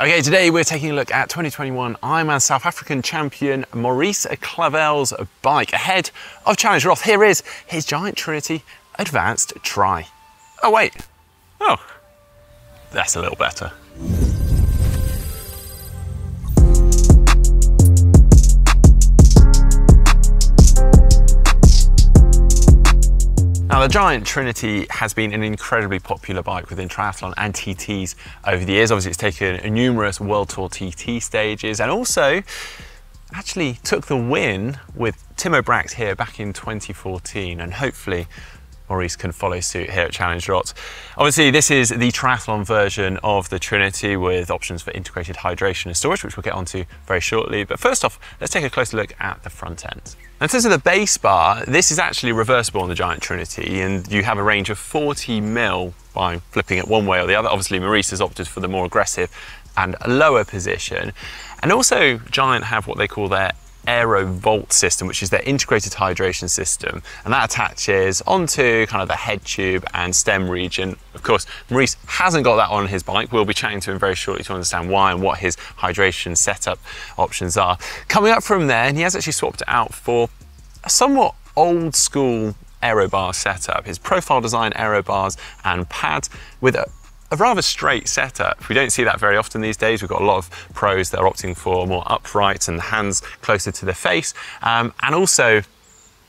Okay, today we're taking a look at 2021 Ironman South African champion Maurice Clavel's bike ahead of Challenge Roth. Here is his Giant Trinity Advanced Tri. Oh wait, oh, that's a little better. Now the Giant Trinity has been an incredibly popular bike within triathlon and TTs over the years. Obviously it's taken numerous World Tour TT stages and also actually took the win with Timo Bracht here back in 2014 and hopefully Maurice can follow suit here at Challenge Roth. Obviously, this is the triathlon version of the Trinity with options for integrated hydration and storage, which we'll get onto very shortly. But first off, let's take a closer look at the front end. In terms of the base bar, this is actually reversible on the Giant Trinity, and you have a range of 40 mil by flipping it one way or the other. Obviously, Maurice has opted for the more aggressive and lower position. And also, Giant have what they call their AeroVolt system, which is their integrated hydration system, and that attaches onto kind of the head tube and stem region. Of course, Maurice hasn't got that on his bike. We'll be chatting to him very shortly to understand why and what his hydration setup options are. Coming up from there, and he has actually swapped it out for a somewhat old school aero bar setup. His profile design aero bars and pads with a a rather straight setup. We don't see that very often these days. We've got a lot of pros that are opting for more upright and the hands closer to the face. Um, and also,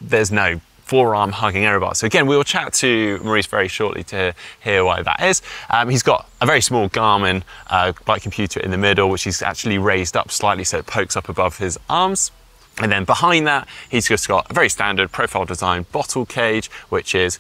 there's no forearm hugging aero bar. So again, we will chat to Maurice very shortly to hear why that is. Um, he's got a very small Garmin uh, bike computer in the middle, which he's actually raised up slightly so it pokes up above his arms. And then behind that, he's just got a very standard profile design bottle cage, which is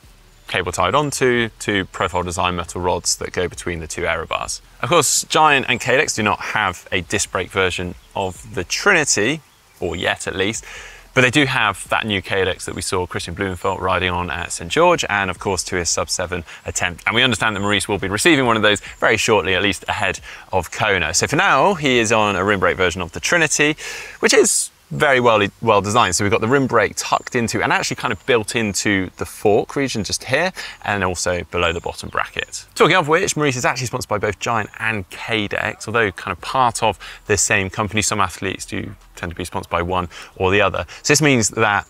cable tied onto two profile design metal rods that go between the two aero bars. Of course, Giant and Cadex do not have a disc brake version of the Trinity, or yet at least, but they do have that new Cadex that we saw Kristian Blummenfelt riding on at St George, and of course to his sub 7 attempt. And we understand that Maurice will be receiving one of those very shortly, at least ahead of Kona. So for now, he is on a rim brake version of the Trinity, which is very well, well designed. So we've got the rim brake tucked into and actually kind of built into the fork region just here and also below the bottom bracket. Talking of which, Maurice is actually sponsored by both Giant and Cadex, although kind of part of the same company. Some athletes do tend to be sponsored by one or the other. So this means that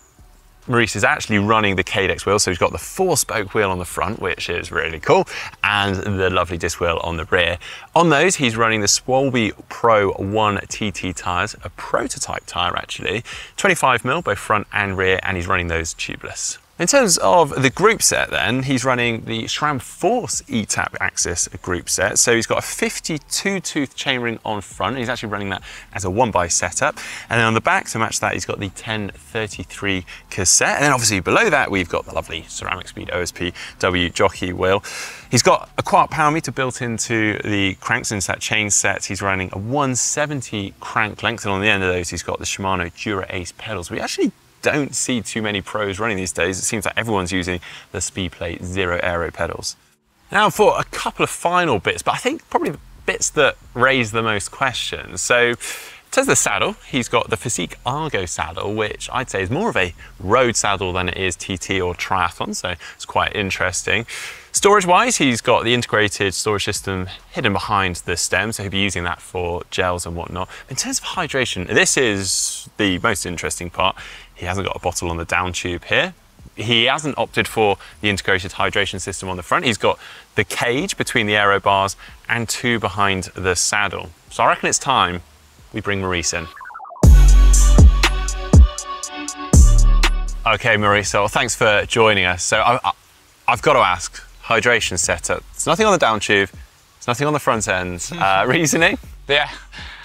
Maurice is actually running the Cadex wheel, so he's got the four-spoke wheel on the front, which is really cool, and the lovely disc wheel on the rear. On those, he's running the Schwalbe Pro 1 TT tyres, a prototype tyre actually, 25mm both front and rear, and he's running those tubeless. In terms of the group set then, he's running the SRAM Force ETAP AXS group set. So he's got a 52 tooth chainring on front. He's actually running that as a one by setup. And then on the back to match that, he's got the 1033 cassette. And then obviously below that, we've got the lovely Ceramic Speed OSP W jockey wheel. He's got a Quarq power meter built into the cranks into that chain set. He's running a 170 crank length. And on the end of those, he's got the Shimano Dura Ace pedals. We actually don't see too many pros running these days. It seems like everyone's using the Speedplay Zero Aero pedals. Now for a couple of final bits, but I think probably the bits that raise the most questions. So in terms of the saddle, he's got the Fizik Argo saddle, which I'd say is more of a road saddle than it is TT or triathlon, so it's quite interesting. Storage-wise, he's got the integrated storage system hidden behind the stem, so he'll be using that for gels and whatnot. In terms of hydration, this is the most interesting part. He hasn't got a bottle on the down tube here. He hasn't opted for the integrated hydration system on the front. He's got the cage between the aero bars and two behind the saddle. So I reckon it's time we bring Maurice in. Okay, Maurice, so thanks for joining us. So I, have got to ask, hydration setup. There's nothing on the down tube, there's nothing on the front end. Uh, reasoning? Yeah.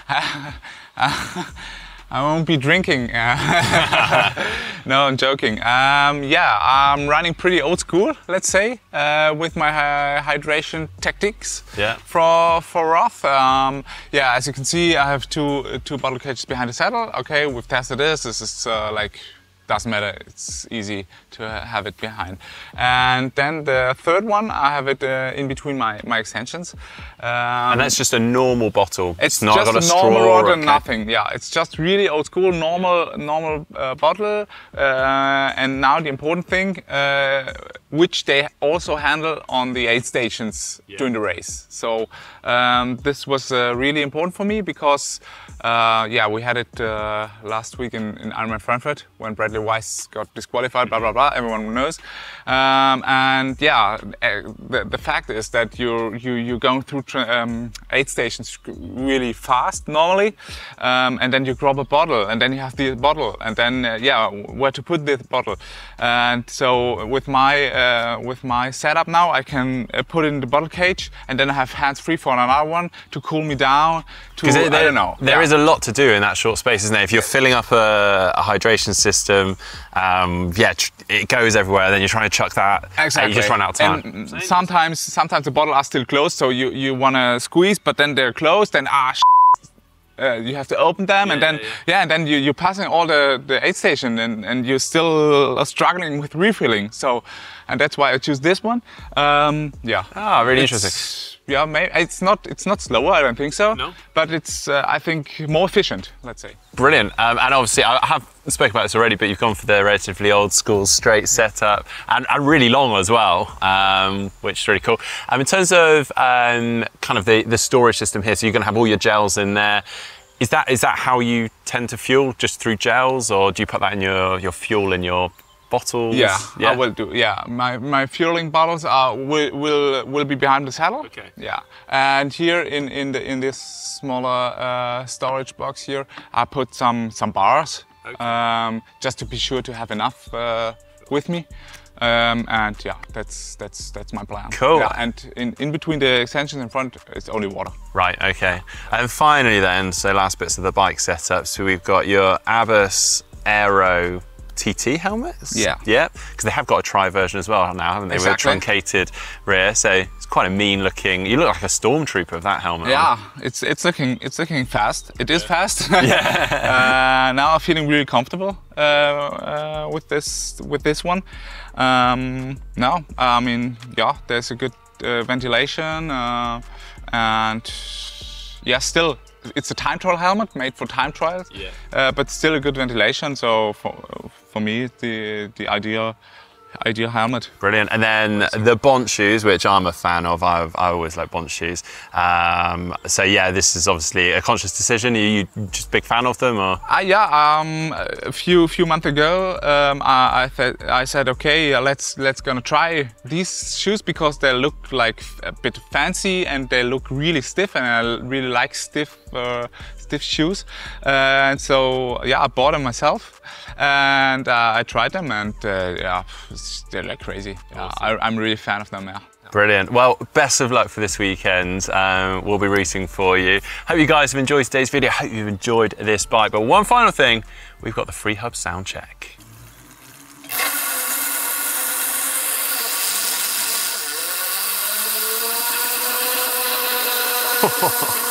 I won't be drinking. no, I'm joking. Um, yeah, I'm running pretty old school, let's say, uh, with my uh, hydration tactics yeah. for for Roth. Um, yeah, as you can see, I have two two bottle cages behind the saddle. Okay, we've tested this. This is uh, like doesn't matter. It's easy to have it behind. And then the third one, I have it uh, in between my, my extensions. Um, and that's just a normal bottle. It's, it's not just got a, normal bottle, okay. nothing. Yeah, it's just really old school, normal normal uh, bottle. Uh, and now the important thing, uh, which they also handle on the aid stations during the race. So um, this was uh, really important for me because, uh, yeah, we had it uh, last week in, in Ironman Frankfurt when Bradley Weiss got disqualified, blah, blah, blah, everyone knows. Um, and yeah, uh, the, the fact is that you're, you, you're going through um, aid stations really fast normally, um, and then you grab a bottle, and then you have the bottle, and then, uh, yeah, where to put the bottle. And so with my, uh, with my setup now, I can uh, put it in the bottle cage, and then I have hands free for another one to cool me down. To, There, I don't know. There yeah. is a lot to do in that short space, isn't there? If you're filling up a, a hydration system, um, yeah, tr- it goes everywhere. Then you're trying to chuck that, and you just run out of time. And sometimes, sometimes the bottle are still closed, so you, you want to squeeze, but then they're closed, and ah, uh, you have to open them, and then yeah, yeah, and then you, you're passing all the the aid station, and, and you're still uh, struggling with refilling. So, and that's why I choose this one. Um, yeah. Ah, really It's- interesting. Yeah, maybe it's not it's not slower. I don't think so. No? But it's uh, I think more efficient. Let's say. Brilliant. Um, and obviously, I have spoken about this already, but you've gone for the relatively old school straight setup and, and really long as well, um, which is really cool. Um, in terms of um, kind of the, the storage system here, so you're going to have all your gels in there. Is that is that how you tend to fuel, just through gels, or do you put that in your, your fuel in your bottles? Yeah, yeah, I will do. Yeah, my my fueling bottles are will will, will be behind the saddle. Okay. Yeah, and here in in the in this smaller uh, storage box here, I put some some bars, Okay. um, just to be sure to have enough uh, with me. Um, and yeah, that's that's that's my plan. Cool. Yeah, and in, in between the extensions in front, it's only water. Right, okay. And finally, then, so last bits of the bike setup. So we've got your Abus Aero TT helmets. Yeah. Yeah, because they have got a tri version as well now, haven't they? With a truncated rear. So it's quite a mean looking. You look like a stormtrooper with that helmet. on. Yeah, it's it's looking it's looking fast. It is fast. uh, now I'm feeling really comfortable uh, uh, with this with this one. Um, no, I mean yeah, there's a good uh, ventilation uh, and yeah, still it's a time trial helmet made for time trials. Yeah. Uh, but still a good ventilation. So for for me, the the ideal ideal helmet. Brilliant. And then the Bont shoes, which I'm a fan of. I've, I always like Bont shoes. Um, so yeah, this is obviously a conscious decision. Are you just a big fan of them, or? Uh, yeah, um, a few few months ago, um, I I, I said, okay, let's let's gonna try these shoes because they look like a bit fancy and they look really stiff, and I really like stiff uh, stiff shoes. Uh, and so yeah, I bought them myself, and uh, I tried them, and uh, yeah, they're like crazy. Yeah, I, I'm really a fan of them. Yeah. Brilliant. Well, best of luck for this weekend. Um, we'll be rooting for you. Hope you guys have enjoyed today's video. Hope you've enjoyed this bike. But one final thing, we've got the Free Hub sound check.